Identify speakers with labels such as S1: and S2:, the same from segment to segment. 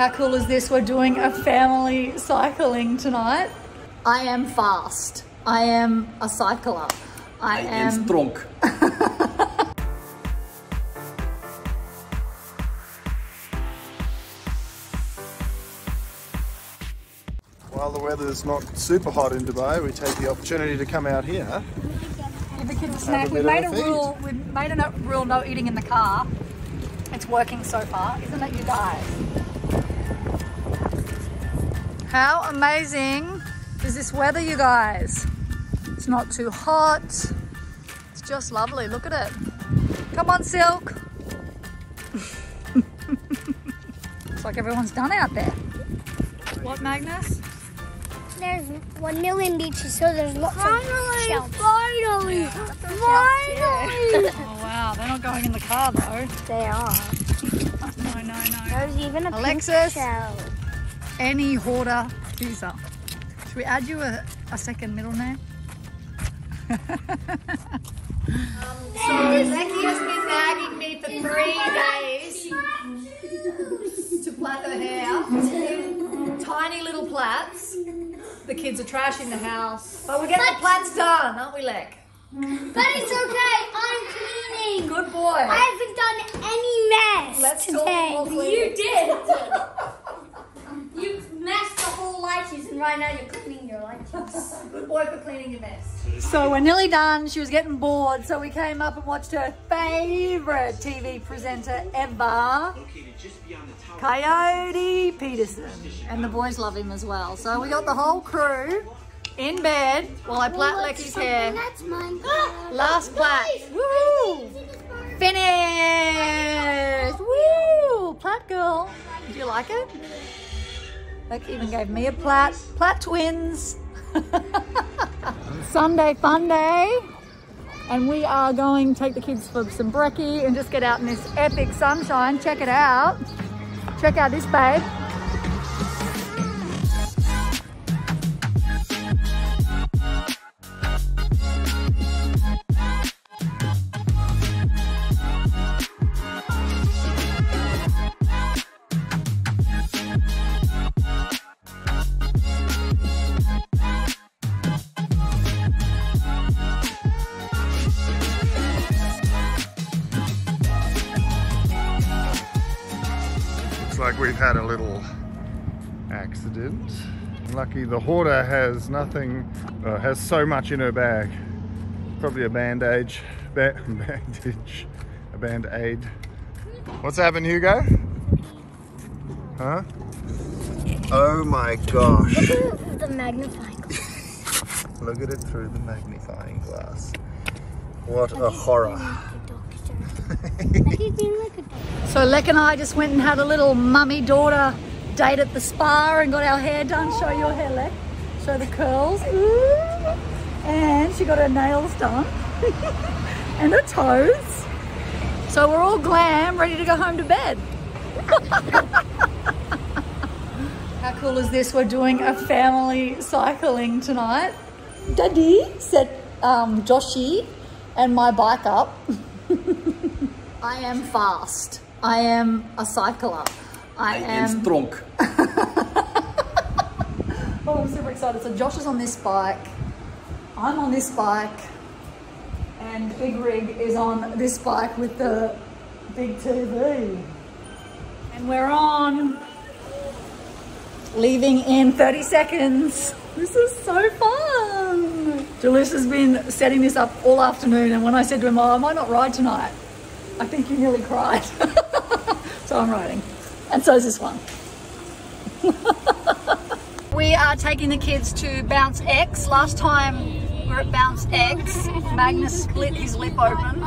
S1: How cool is this? We're doing a family cycling tonight. I am fast. I am a cycler. I am
S2: strong.
S3: While the weather is not super hot in Dubai, we take the opportunity to come out here.
S1: Give the kids a
S3: Have
S1: snack.
S3: a
S1: We made
S3: a
S1: a
S3: feed.
S1: rule. We made a no- rule: no eating in the car. It's working so far, isn't it, you guys? How amazing is this weather, you guys? It's not too hot. It's just lovely. Look at it. Come on, Silk. Looks like everyone's done out there. What, Magnus?
S4: There's one million beaches, so there's lots
S5: Finally,
S4: of shells.
S5: finally,
S4: Finally!
S1: Oh wow, they're not going in the car though.
S4: they are.
S1: No, no, no.
S4: There's even a
S1: Alexis.
S4: pink shell.
S1: Any hoarder user. Should we add you a, a second middle name? so Becky has been nagging me for three days to plait her hair tiny little plaits. The kids are trashing the house, but we're getting the plaits done, aren't we, Lek?
S4: But it's okay, I'm cleaning.
S1: Good boy.
S4: I haven't done any mess
S1: Let's talk
S4: today.
S1: more.
S4: You did. you messed the whole lighties, and right now you're cleaning your lighties.
S1: Good boy for cleaning your mess. So we're nearly done. She was getting bored, so we came up and watched her favourite TV presenter ever, Coyote Peterson. And the boys love him as well. So we got the whole crew in bed while I plait Lecky's hair.
S4: That's mine.
S1: Last plait. Woo! Finished! Woo! Plait girl. Did you like it? Beck even gave me a plat. Plat twins. Sunday fun day. And we are going to take the kids for some brekkie and just get out in this epic sunshine. Check it out. Check out this babe.
S3: Like we've had a little accident. Lucky the hoarder has nothing, uh, has so much in her bag. Probably a bandage, ba bandage, a band aid. What's happened, Hugo? Huh? Oh my gosh.
S4: the magnifying glass.
S3: Look at it through the magnifying glass. What a horror.
S4: He's being like a dog.
S1: So Lek and I just went and had a little mummy-daughter date at the spa and got our hair done. Show your hair, Lek. Show the curls. And she got her nails done. and her toes. So we're all glam, ready to go home to bed. How cool is this? We're doing a family cycling tonight. Daddy set um, Joshy and my bike up. I am fast. I am a cycler. I am.
S2: strong.
S1: Oh, I'm super excited. So Josh is on this bike. I'm on this bike. And Big Rig is on this bike with the big TV. And we're on. Leaving in 30 seconds. This is so fun. Jalissa has been setting this up all afternoon. And when I said to him, oh, I might not ride tonight, I think you nearly cried. so I'm writing. And so is this one. We are taking the kids to Bounce X. Last time we were at Bounce X, Magnus split his lip open.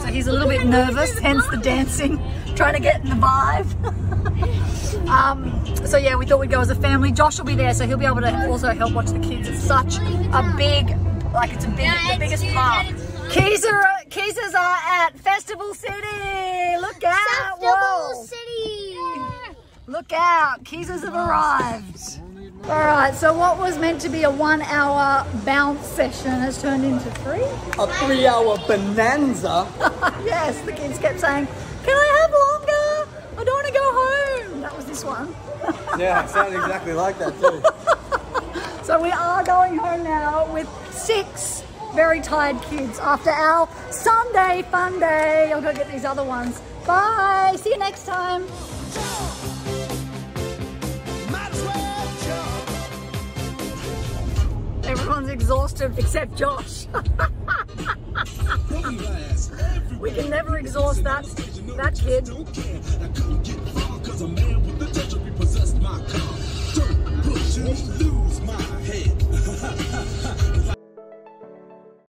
S1: So he's a little bit nervous, hence the dancing, trying to get in the vibe. um, so yeah, we thought we'd go as a family. Josh will be there, so he'll be able to also help watch the kids. It's such a big, like it's a big, the biggest park. Keys are, Kiesers are at Festival City. Look out, whoa.
S4: City.
S1: Look out, Kiesers have arrived. All right, so what was meant to be a one hour bounce session has turned into three?
S2: A three hour bonanza.
S1: yes, the kids kept saying, can I have longer? I don't want to go home. That was this this one.
S2: Yeah, it sounded exactly like that too.
S1: So we are going home now with six very tired kids after our Sunday fun day. I'll go get these other ones. Bye. See you next time. Everyone's exhausted except Josh. we can never exhaust that that kid.
S5: Don't push me, lose my head.